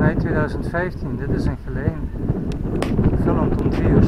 mei 2015, dit is een Geleen. Gefilmd om drie uur.